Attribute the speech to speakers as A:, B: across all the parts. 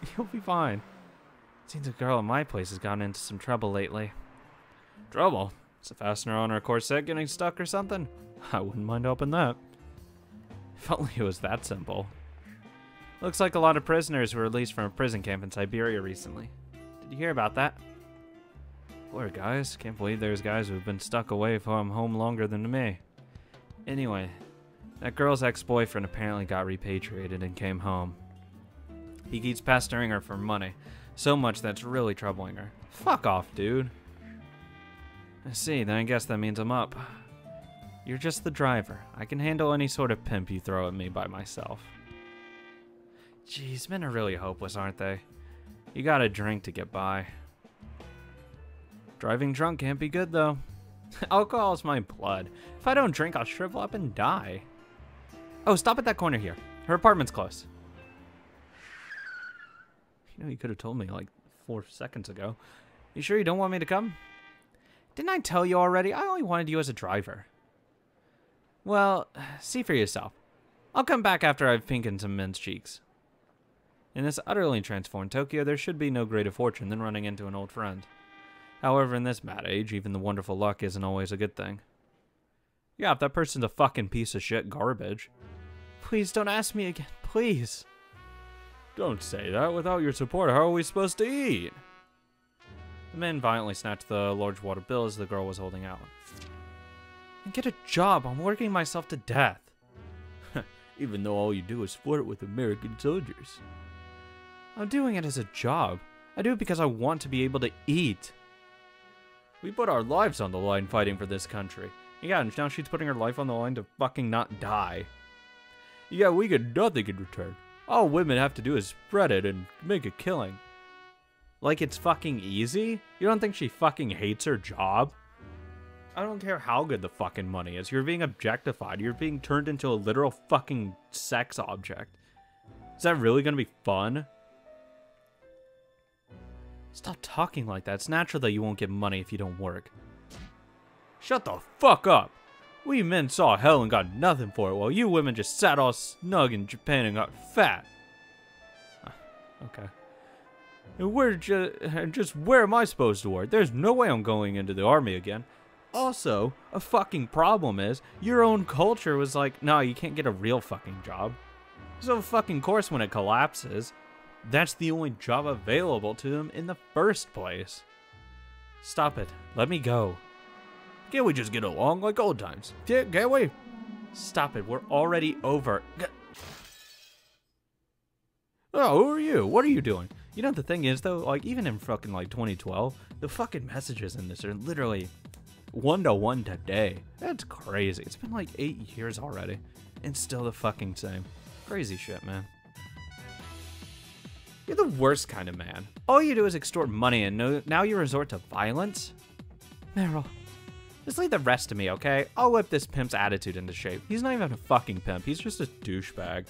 A: You'll be fine. Seems a girl at my place has gotten into some trouble lately. Trouble? Is a fastener on her corset getting stuck or something? I wouldn't mind helping that. If only it was that simple. Looks like a lot of prisoners were released from a prison camp in Siberia recently. Did you hear about that? Poor guys. Can't believe there's guys who've been stuck away from home longer than me. Anyway, that girl's ex-boyfriend apparently got repatriated and came home. He keeps pestering her for money, so much that's really troubling her. Fuck off, dude. I see, then I guess that means I'm up. You're just the driver. I can handle any sort of pimp you throw at me by myself. Jeez, men are really hopeless, aren't they? You gotta drink to get by. Driving drunk can't be good, though. Alcohol is my blood. If I don't drink, I'll shrivel up and die. Oh, stop at that corner here. Her apartment's close. You know, you could have told me like four seconds ago. You sure you don't want me to come? Didn't I tell you already? I only wanted you as a driver. Well, see for yourself. I'll come back after I've pinkened some men's cheeks. In this utterly transformed Tokyo, there should be no greater fortune than running into an old friend. However, in this mad age, even the wonderful luck isn't always a good thing. Yeah, if that person's a fucking piece of shit garbage. Please don't ask me again, please. Don't say that. Without your support, how are we supposed to eat? The man violently snatched the large water bill as the girl was holding out. And get a job. I'm working myself to death. Even though all you do is flirt with American soldiers. I'm doing it as a job. I do it because I want to be able to eat. We put our lives on the line fighting for this country. Yeah, and now she's putting her life on the line to fucking not die. Yeah, we get nothing in return. All women have to do is spread it and make a killing. Like it's fucking easy? You don't think she fucking hates her job? I don't care how good the fucking money is. You're being objectified. You're being turned into a literal fucking sex object. Is that really gonna be fun? Stop talking like that. It's natural that you won't get money if you don't work. Shut the fuck up! We men saw hell and got nothing for it, while you women just sat all snug in Japan and got fat. Ah, okay. And where just, just where am I supposed to work? There's no way I'm going into the army again. Also, a fucking problem is your own culture was like, no, you can't get a real fucking job. So fucking course when it collapses, that's the only job available to them in the first place. Stop it. Let me go. Can't we just get along like old times? Can't, can't we? Stop it. We're already over. Oh, who are you? What are you doing? You know, the thing is, though, like, even in fucking, like, 2012, the fucking messages in this are literally one to one today. That's crazy. It's been, like, eight years already, and still the fucking same. Crazy shit, man. You're the worst kind of man. All you do is extort money, and no, now you resort to violence? Meryl, just leave the rest to me, okay? I'll whip this pimp's attitude into shape. He's not even a fucking pimp. He's just a douchebag.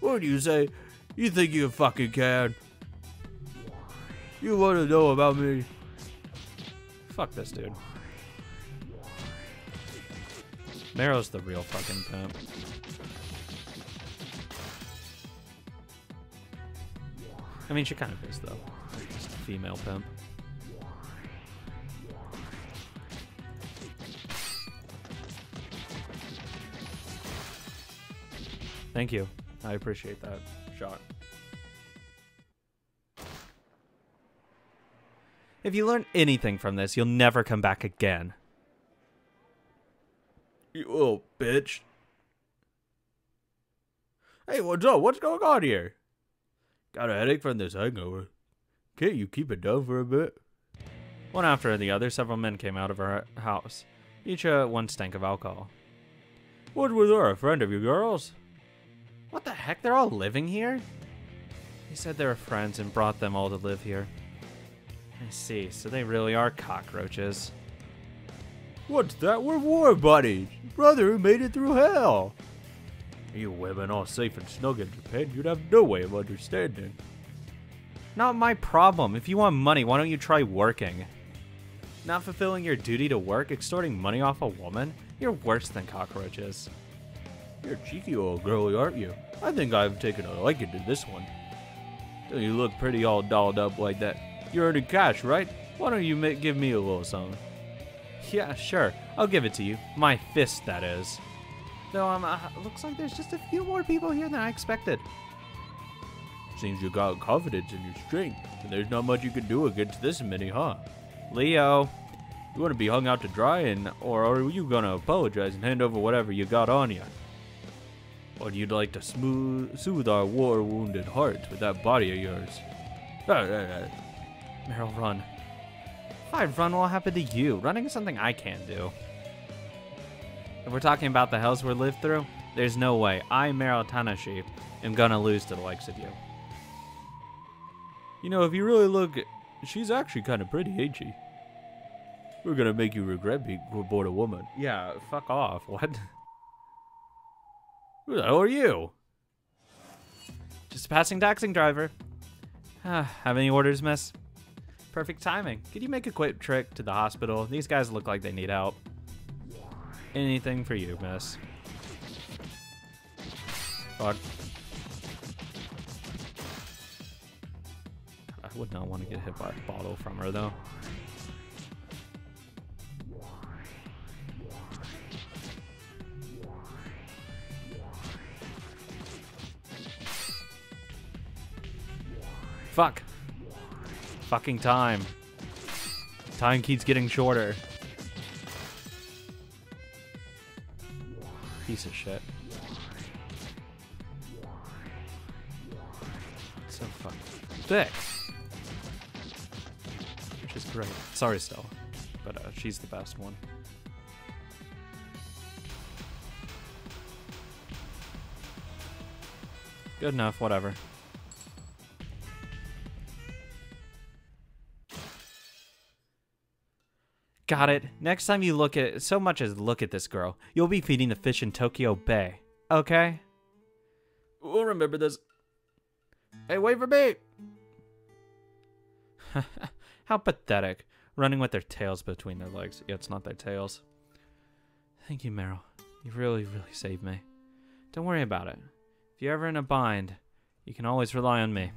A: What do you say? You think you fucking can? You want to know about me? Fuck this dude. Meryl's the real fucking pimp. I mean, she kind of is, though. Just a female pimp. Thank you. I appreciate that shot. If you learn anything from this, you'll never come back again. You little bitch. Hey, what's up? What's going on here? Got a headache from this hangover. Can't you keep it down for a bit? One after the other, several men came out of her house, each uh, one stank of alcohol. What was her, a friend of your girls? What the heck? They're all living here? He said they were friends and brought them all to live here. I see, so they really are cockroaches. What's that? We're war buddies. Brother who made it through hell. You women all safe and snug in Japan, you'd have no way of understanding. Not my problem. If you want money, why don't you try working? Not fulfilling your duty to work, extorting money off a woman? You're worse than cockroaches. You're a cheeky old girlie, aren't you? I think I've taken a liking to this one. Don't you look pretty all dolled up like that? You're earning cash, right? Why don't you ma- give me a little something? Yeah, sure. I'll give it to you. My fist, that is. Though, um, uh, looks like there's just a few more people here than I expected. Seems you got confidence in your strength, and there's not much you can do against this many, huh? Leo, you want to be hung out to dry, and or are you gonna apologize and hand over whatever you got on you? Or you'd like to smooth, soothe our war-wounded hearts with that body of yours? Meryl, run. If I run, what happened to you? Running is something I can't do. If we're talking about the hells we lived through, there's no way I, Meryl Tanashi, am gonna lose to the likes of you. You know, if you really look, she's actually kind of pretty, ain't she? We're gonna make you regret being born a woman. Yeah, fuck off. What? Who the hell are you? Just a passing taxing driver. Ah, have any orders, miss? Perfect timing. Could you make a quick trip to the hospital? These guys look like they need help. Anything for you, miss. Fuck. I would not want to get hit by a bottle from her, though. Fuck. Fucking time. Time keeps getting shorter. Piece of shit. So fucking. Which is great. Sorry, Stella. But uh, she's the best one. Good enough, whatever. Got it. Next time you look at so much as look at this girl, you'll be feeding the fish in Tokyo Bay. Okay? We'll remember this. Hey, wait for me! How pathetic. Running with their tails between their legs. Yeah, it's not their tails. Thank you, Meryl. You really, really saved me. Don't worry about it. If you're ever in a bind, you can always rely on me.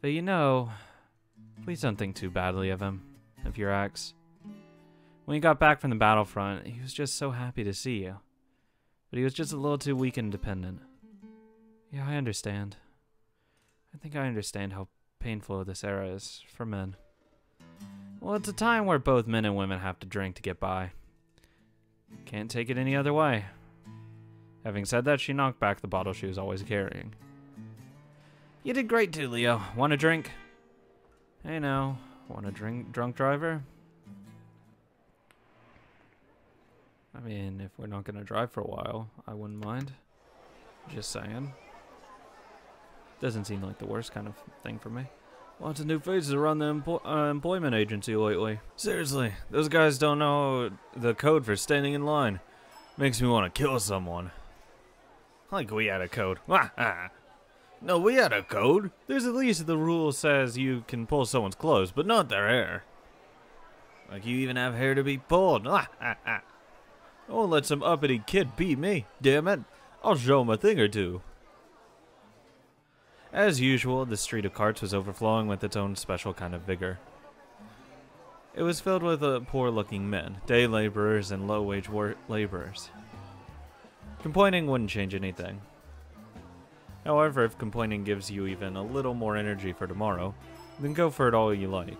A: But you know, please don't think too badly of him, of your ex. When he got back from the battlefront, he was just so happy to see you. But he was just a little too weak and dependent. Yeah, I understand. I think I understand how painful this era is for men. Well, it's a time where both men and women have to drink to get by. Can't take it any other way. Having said that, she knocked back the bottle she was always carrying. You did great too, Leo. Want a drink? Hey now, want a drink, drunk driver? I mean, if we're not going to drive for a while, I wouldn't mind. Just saying. Doesn't seem like the worst kind of thing for me. Lots of new faces around the uh, employment agency lately. Seriously, those guys don't know the code for standing in line. Makes me want to kill someone. Like we had a code. no, we had a code. There's at least the rule says you can pull someone's clothes, but not their hair. Like you even have hair to be pulled. Ah, ah, ah. I won't let some uppity kid beat me, damn it. I'll show him a thing or two. As usual, the street of carts was overflowing with its own special kind of vigor. It was filled with uh, poor-looking men, day laborers and low-wage laborers. Complaining wouldn't change anything. However, if complaining gives you even a little more energy for tomorrow, then go for it all you like.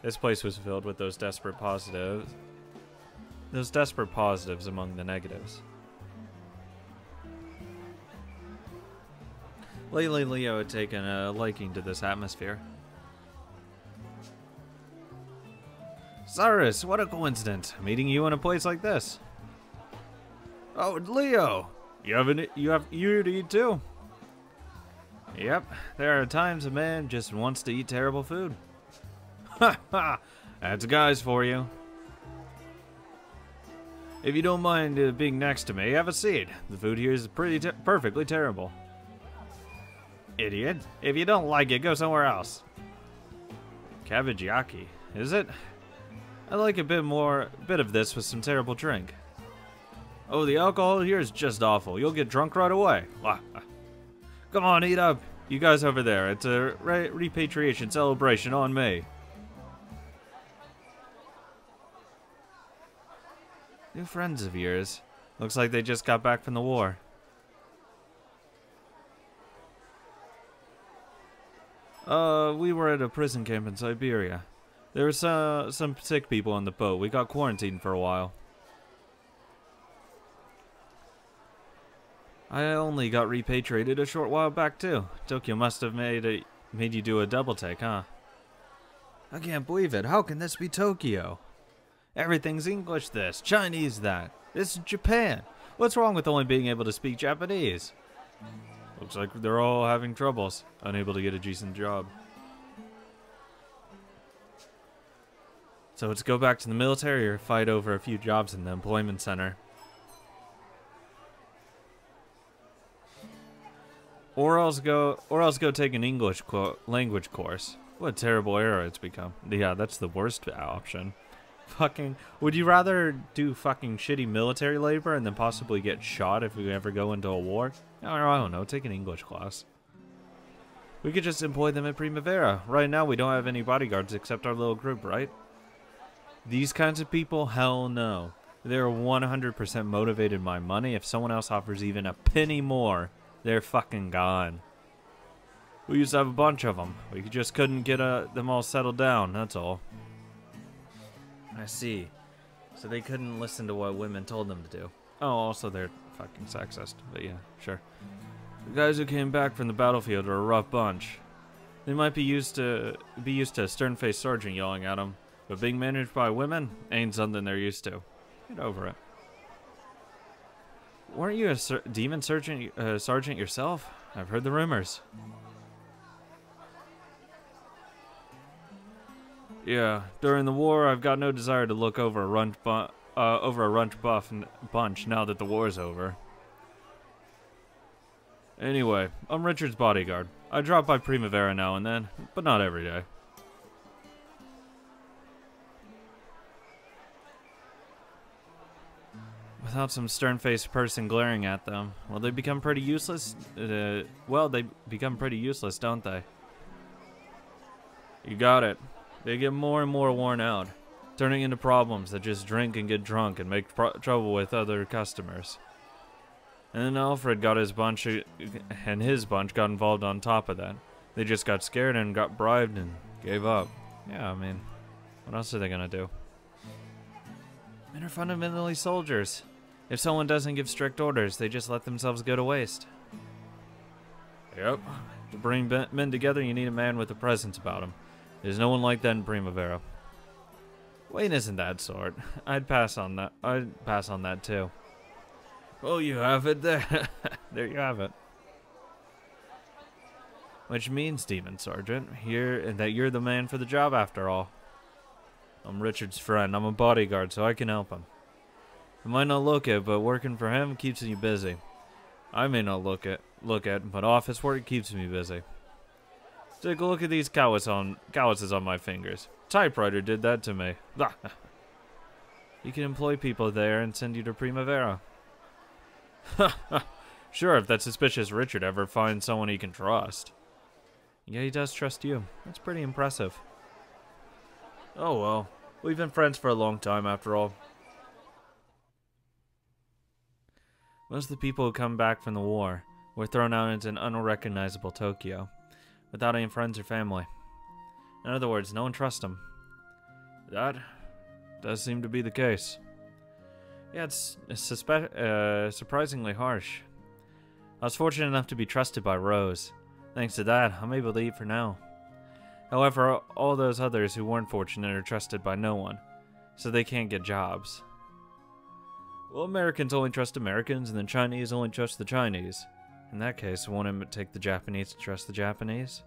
A: This place was filled with those desperate positives those desperate positives among the negatives. Lately, Leo had taken a liking to this atmosphere. Cyrus, what a coincidence, meeting you in a place like this. Oh, Leo, you have an, you have you to eat too. Yep, there are times a man just wants to eat terrible food. Ha ha, that's guys for you. If you don't mind uh, being next to me, have a seat. The food here is pretty te perfectly terrible. Idiot. If you don't like it, go somewhere else. Cabbageyaki, is it? I'd like a bit more, bit of this with some terrible drink. Oh, the alcohol here is just awful. You'll get drunk right away. Come on, eat up. You guys over there. It's a re repatriation celebration on me. New friends of yours. Looks like they just got back from the war. Uh, we were at a prison camp in Siberia. There were some, some sick people on the boat. We got quarantined for a while. I only got repatriated a short while back too. Tokyo must have made a made you do a double take, huh? I can't believe it. How can this be Tokyo? Everything's English this, Chinese that. This is Japan. What's wrong with only being able to speak Japanese? Looks like they're all having troubles, unable to get a decent job. So let's go back to the military or fight over a few jobs in the employment center. Or else go, or else go take an English language course. What a terrible era it's become. Yeah, that's the worst option. Fucking, would you rather do fucking shitty military labor and then possibly get shot if we ever go into a war? I don't know, take an English class. We could just employ them at Primavera. Right now we don't have any bodyguards except our little group, right? These kinds of people, hell no. They're 100% motivated by money. If someone else offers even a penny more, they're fucking gone. We used to have a bunch of them. We just couldn't get uh, them all settled down, that's all. I see. So they couldn't listen to what women told them to do. Oh, also they're fucking sexist. But yeah, sure. The guys who came back from the battlefield are a rough bunch. They might be used to be used to a stern-faced sergeant yelling at them, but being managed by women ain't something they're used to. Get over it. Weren't you a ser demon sergeant, uh, sergeant yourself? I've heard the rumors. Yeah, during the war, I've got no desire to look over a runt bu uh, over a runch buff bunch now that the war's over. Anyway, I'm Richard's bodyguard. I drop by Primavera now and then, but not every day. Without some stern-faced person glaring at them, well, they become pretty useless. Uh, well, they become pretty useless, don't they? You got it. They get more and more worn out, turning into problems that just drink and get drunk and make trouble with other customers. And then Alfred got his bunch, and his bunch got involved on top of that. They just got scared and got bribed and gave up. Yeah, I mean, what else are they gonna do? Men are fundamentally soldiers. If someone doesn't give strict orders, they just let themselves go to waste. Yep. To bring men together, you need a man with a presence about him. There's no one like that in Primavera. Wayne isn't that sort. I'd pass on that. I'd pass on that too. Oh, you have it there. there you have it. Which means, Demon Sergeant, here that you're the man for the job after all. I'm Richard's friend. I'm a bodyguard, so I can help him. It might not look it, but working for him keeps you busy. I may not look at look at, but office work keeps me busy. Take a look at these calluses on calluses on my fingers. Typewriter did that to me. you can employ people there and send you to Primavera. sure, if that suspicious Richard ever finds someone he can trust. Yeah, he does trust you. That's pretty impressive. Oh well, we've been friends for a long time after all. Most of the people who come back from the war were thrown out into an unrecognizable Tokyo without any friends or family. In other words, no one trusts him. That does seem to be the case. Yeah, it's, uh, surprisingly harsh. I was fortunate enough to be trusted by Rose. Thanks to that, I'm able to eat for now. However, all those others who weren't fortunate are trusted by no one, so they can't get jobs. Well, Americans only trust Americans, and the Chinese only trust the Chinese. In that case, won't it take the Japanese to trust the Japanese?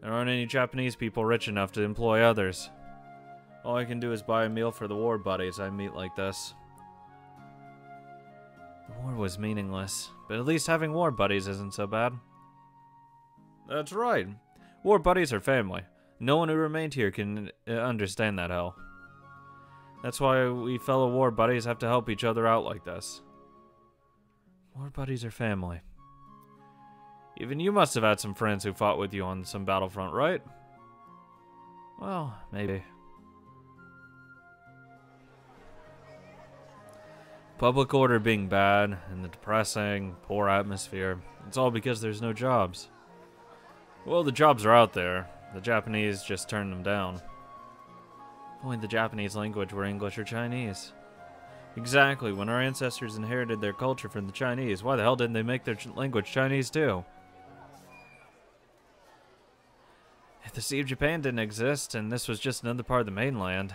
A: There aren't any Japanese people rich enough to employ others. All I can do is buy a meal for the war buddies I meet like this. The war was meaningless, but at least having war buddies isn't so bad. That's right. War buddies are family. No one who remained here can uh, understand that hell. That's why we fellow war buddies have to help each other out like this. War buddies are family. Even you must have had some friends who fought with you on some battlefront, right? Well, maybe. Public order being bad, and the depressing, poor atmosphere. It's all because there's no jobs. Well, the jobs are out there. The Japanese just turned them down. Only the Japanese language were English or Chinese. Exactly, when our ancestors inherited their culture from the Chinese, why the hell didn't they make their language Chinese too? If the Sea of Japan didn't exist, and this was just another part of the mainland,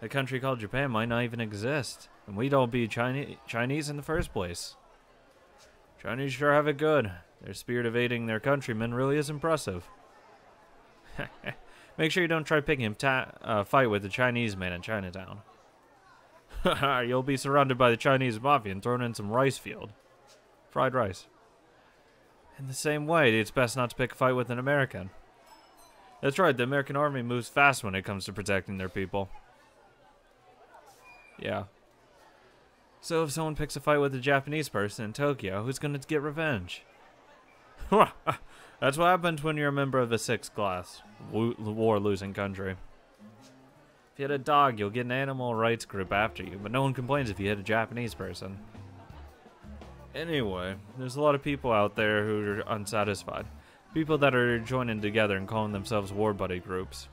A: a country called Japan might not even exist, and we'd all be Chine Chinese in the first place. Chinese sure have it good. Their spirit of aiding their countrymen really is impressive. Make sure you don't try picking a uh, fight with a Chinese man in Chinatown. You'll be surrounded by the Chinese mafia and thrown in some rice field. Fried rice. In the same way, it's best not to pick a fight with an American. That's right, the American army moves fast when it comes to protecting their people. Yeah. So if someone picks a fight with a Japanese person in Tokyo, who's going to get revenge? That's what happens when you're a member of a sixth class, war-losing country. If you hit a dog, you'll get an animal rights group after you, but no one complains if you hit a Japanese person. Anyway, there's a lot of people out there who are unsatisfied. People that are joining together and calling themselves war buddy groups.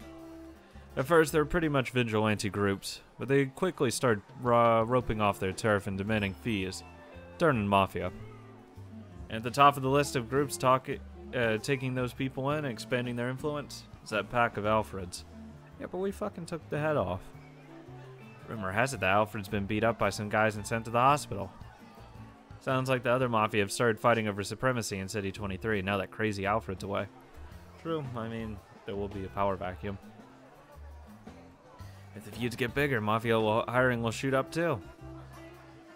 A: At first, they're pretty much vigilante groups, but they quickly start roping off their turf and demanding fees, turning mafia. And at the top of the list of groups talk, uh, taking those people in and expanding their influence is that pack of Alfreds. Yeah, but we fucking took the head off. Rumor has it that Alfred's been beat up by some guys and sent to the hospital. Sounds like the other Mafia have started fighting over supremacy in City 23 now that crazy Alfred's away. True, I mean, there will be a power vacuum. If the feuds get bigger, Mafia will, hiring will shoot up too.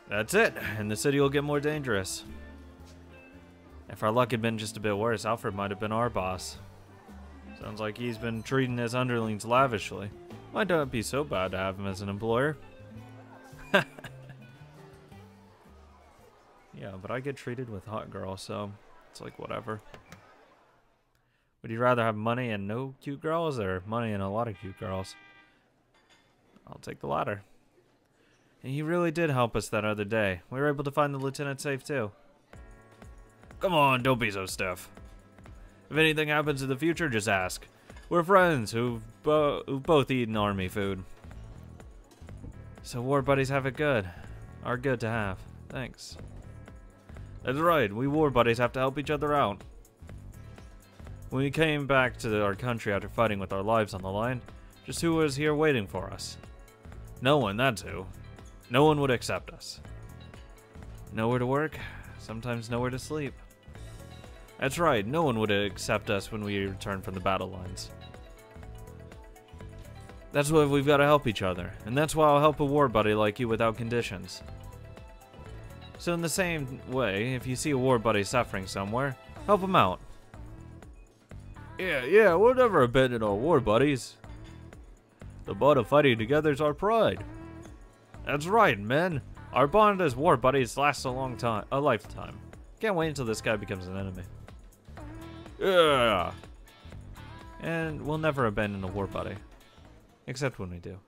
A: That's it, and the city will get more dangerous. If our luck had been just a bit worse, Alfred might have been our boss. Sounds like he's been treating his underlings lavishly. Might not be so bad to have him as an employer. yeah, but I get treated with hot girl, so it's like whatever. Would you rather have money and no cute girls, or money and a lot of cute girls? I'll take the latter. And he really did help us that other day. We were able to find the lieutenant safe too. Come on, don't be so stiff. If anything happens in the future, just ask. We're friends who've, bo who've both eaten army food. So war buddies have it good. Are good to have. Thanks. That's right, we war buddies have to help each other out. When we came back to our country after fighting with our lives on the line, just who was here waiting for us? No one, that's who. No one would accept us. Nowhere to work, sometimes nowhere to sleep. That's right, no one would accept us when we return from the battle lines. That's why we've got to help each other, and that's why I'll help a war buddy like you without conditions. So in the same way, if you see a war buddy suffering somewhere, help him out. Yeah, yeah, we'll never abandon our war buddies. The bond of fighting together is our pride. That's right, men. Our bond as war buddies lasts a long time, a lifetime. Can't wait until this guy becomes an enemy. Yeah. And we'll never abandon a war buddy. Except when we do.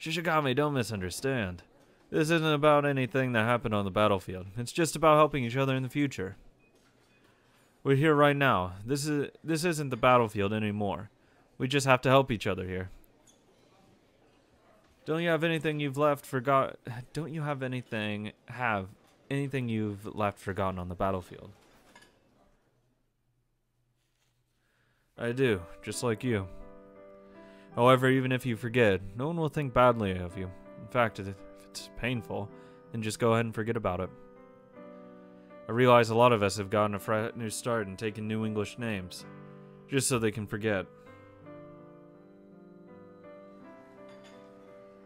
A: Shishigami, don't misunderstand. This isn't about anything that happened on the battlefield. It's just about helping each other in the future. We're here right now. This is this isn't the battlefield anymore. We just have to help each other here. Don't you have anything you've left forgot? Don't you have anything have anything you've left forgotten on the battlefield? I do, just like you. However, even if you forget, no one will think badly of you. In fact, if it's painful, then just go ahead and forget about it. I realize a lot of us have gotten a fresh new start and taken new English names, just so they can forget.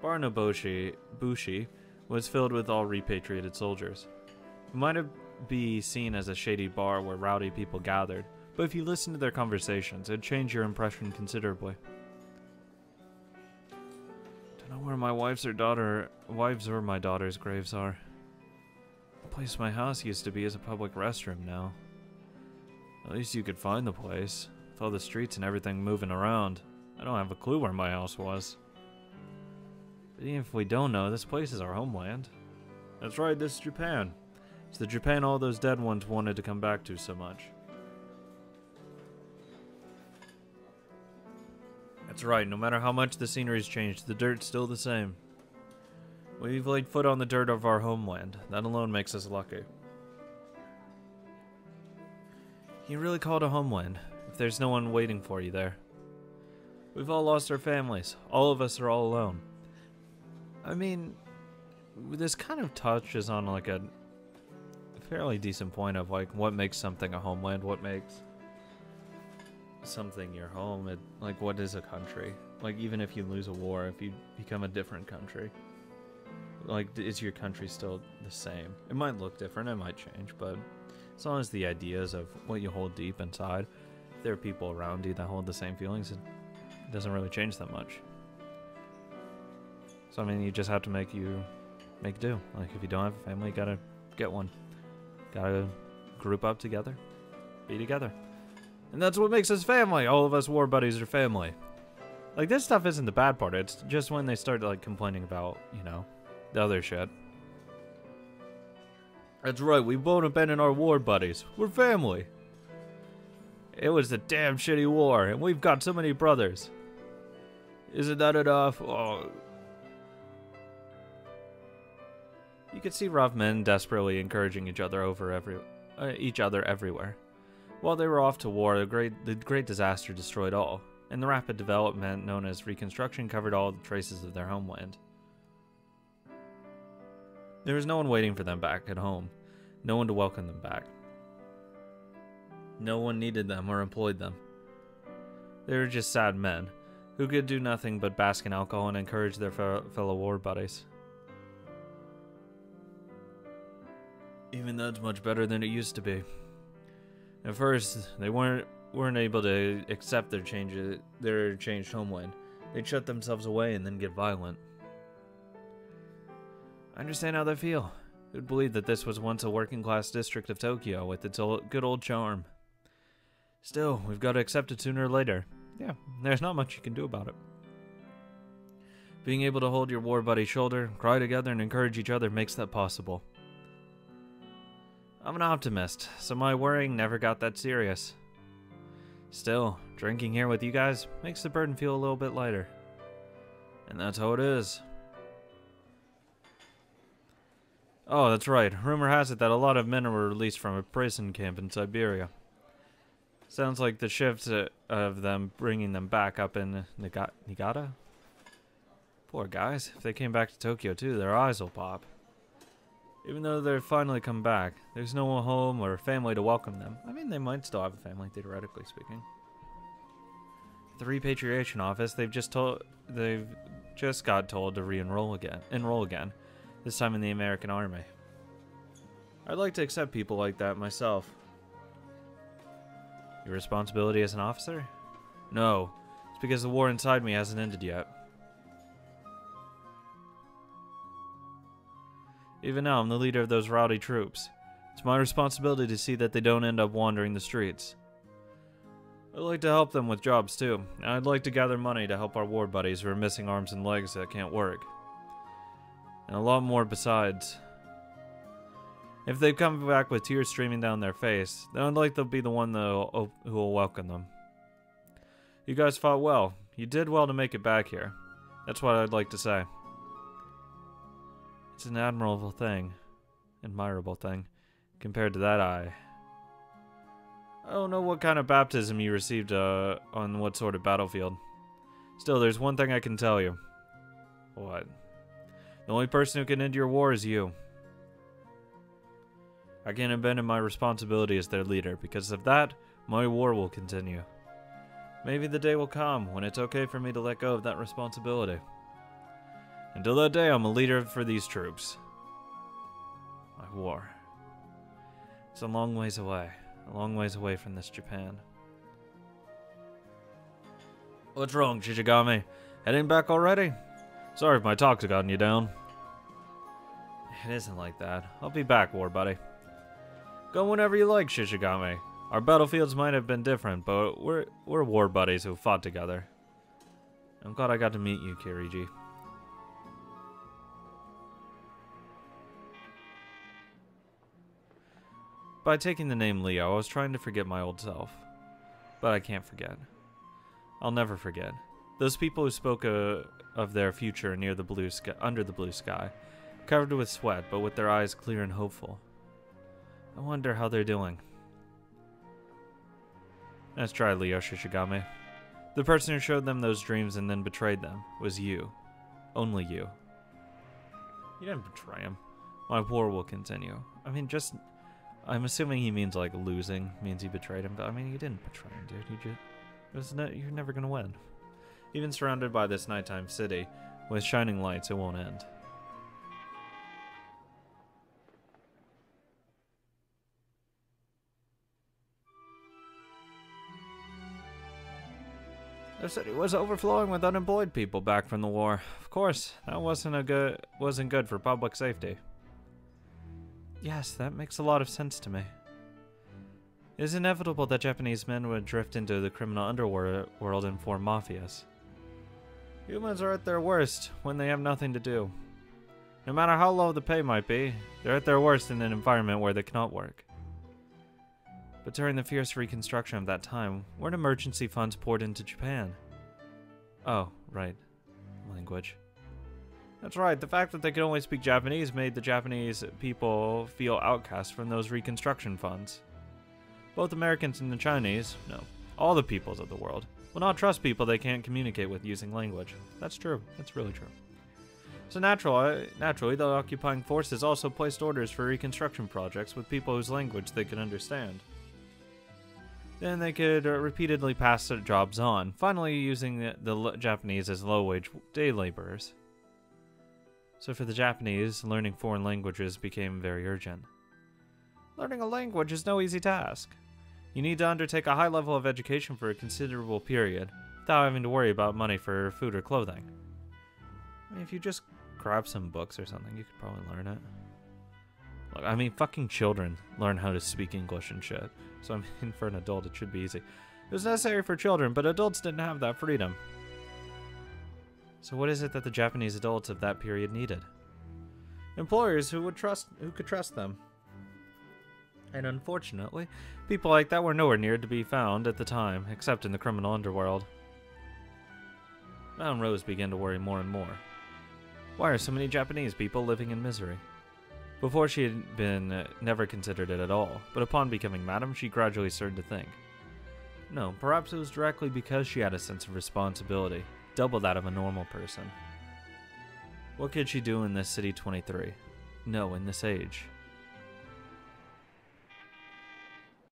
A: Barnaboshi Bushi was filled with all repatriated soldiers. It might have be seen as a shady bar where rowdy people gathered, but if you listen to their conversations, it'd change your impression considerably. Don't know where my wife's or daughter, wives or my daughter's graves are. The place my house used to be is a public restroom now. At least you could find the place. With all the streets and everything moving around, I don't have a clue where my house was. But even if we don't know, this place is our homeland. That's right, this is Japan. It's the Japan all those dead ones wanted to come back to so much. That's right, no matter how much the scenery's changed, the dirt's still the same. We've laid foot on the dirt of our homeland. That alone makes us lucky. You really call it a homeland, if there's no one waiting for you there. We've all lost our families. All of us are all alone. I mean, this kind of touches on like a fairly decent point of like what makes something a homeland, what makes something your home, it, like what is a country? Like even if you lose a war, if you become a different country, like is your country still the same? It might look different, it might change, but as long as the ideas of what you hold deep inside, there are people around you that hold the same feelings, it doesn't really change that much. So I mean, you just have to make you make do. Like if you don't have a family, you gotta get one. Gotta group up together, be together. And that's what makes us family. All of us war buddies are family. Like this stuff isn't the bad part. It's just when they start like complaining about, you know, the other shit. That's right, we won't abandon our war buddies. We're family. It was a damn shitty war, and we've got so many brothers. Isn't that enough? Oh. You could see rough men desperately encouraging each other over every, uh, each other everywhere. While they were off to war, the great, the great disaster destroyed all, and the rapid development known as Reconstruction covered all the traces of their homeland. There was no one waiting for them back at home, no one to welcome them back. No one needed them or employed them. They were just sad men who could do nothing but bask in alcohol and encourage their fellow war buddies. Even that's much better than it used to be. At first, they weren't weren't able to accept their change their changed homeland. They'd shut themselves away and then get violent. I understand how they feel. Who'd believe that this was once a working class district of Tokyo with its old, good old charm? Still, we've got to accept it sooner or later. Yeah, there's not much you can do about it. Being able to hold your war buddy's shoulder, cry together, and encourage each other makes that possible. I'm an optimist, so my worrying never got that serious. Still, drinking here with you guys makes the burden feel a little bit lighter. And that's how it is. Oh, that's right. Rumor has it that a lot of men were released from a prison camp in Siberia. Sounds like the shift uh, of them bringing them back up in Niigata? Poor guys. If they came back to Tokyo too, their eyes will pop. Even though they've finally come back, there's no home or family to welcome them. I mean, they might still have a family, theoretically speaking. the repatriation office, they've just told they've just got told to re-enroll again, enroll again, this time in the American Army. I'd like to accept people like that myself. Your responsibility as an officer? No, it's because the war inside me hasn't ended yet. Even now, I'm the leader of those rowdy troops. It's my responsibility to see that they don't end up wandering the streets. I'd like to help them with jobs too. I'd like to gather money to help our war buddies who are missing arms and legs that can't work. And a lot more besides. If they come back with tears streaming down their face, then I'd like to be the one who will welcome them. You guys fought well. You did well to make it back here. That's what I'd like to say. It's an admirable thing. Admirable thing. Compared to that, eye. I don't know what kind of baptism you received uh, on what sort of battlefield. Still, there's one thing I can tell you. What? The only person who can end your war is you. I can't abandon my responsibility as their leader. Because of that, my war will continue. Maybe the day will come when it's okay for me to let go of that responsibility. Until that day, I'm a leader for these troops. My war. It's a long ways away. A long ways away from this Japan. What's wrong, Shishigami? Heading back already? Sorry if my talk's have gotten you down. It isn't like that. I'll be back, war buddy. Go whenever you like, Shishigami. Our battlefields might have been different, but we're we're war buddies who fought together. I'm glad I got to meet you, Kirigi. By taking the name Leo, I was trying to forget my old self. But I can't forget. I'll never forget. Those people who spoke uh, of their future near the blue sky, under the blue sky, covered with sweat, but with their eyes clear and hopeful. I wonder how they're doing. Let's try Leo Shishigami. The person who showed them those dreams and then betrayed them was you. Only you. You didn't betray him. My war will continue. I mean, just... I'm assuming he means, like, losing means he betrayed him, but I mean, you didn't betray him, dude. You just... It was you're never gonna win. Even surrounded by this nighttime city, with shining lights, it won't end. The city was overflowing with unemployed people back from the war. Of course, that wasn't a good wasn't good for public safety. Yes, that makes a lot of sense to me. It is inevitable that Japanese men would drift into the criminal underworld and form mafias. Humans are at their worst when they have nothing to do. No matter how low the pay might be, they're at their worst in an environment where they cannot work. But during the fierce reconstruction of that time, weren't emergency funds poured into Japan? Oh, right. Language. That's right, the fact that they could only speak Japanese made the Japanese people feel outcast from those reconstruction funds. Both Americans and the Chinese, no, all the peoples of the world, will not trust people they can't communicate with using language. That's true. That's really true. So natural, uh, naturally, the occupying forces also placed orders for reconstruction projects with people whose language they could understand. Then they could uh, repeatedly pass their jobs on, finally using the, the Japanese as low-wage day laborers. So for the Japanese, learning foreign languages became very urgent. Learning a language is no easy task. You need to undertake a high level of education for a considerable period, without having to worry about money for food or clothing. I mean, if you just grab some books or something, you could probably learn it. Look, I mean, fucking children learn how to speak English and shit. So, I mean, for an adult, it should be easy. It was necessary for children, but adults didn't have that freedom. So what is it that the Japanese adults of that period needed? Employers who would trust, who could trust them. And unfortunately, people like that were nowhere near to be found at the time, except in the criminal underworld. Madame Rose began to worry more and more. Why are so many Japanese people living in misery? Before she had been uh, never considered it at all, but upon becoming madam, she gradually started to think. No, perhaps it was directly because she had a sense of responsibility, double that of a normal person. What could she do in this city 23? No, in this age.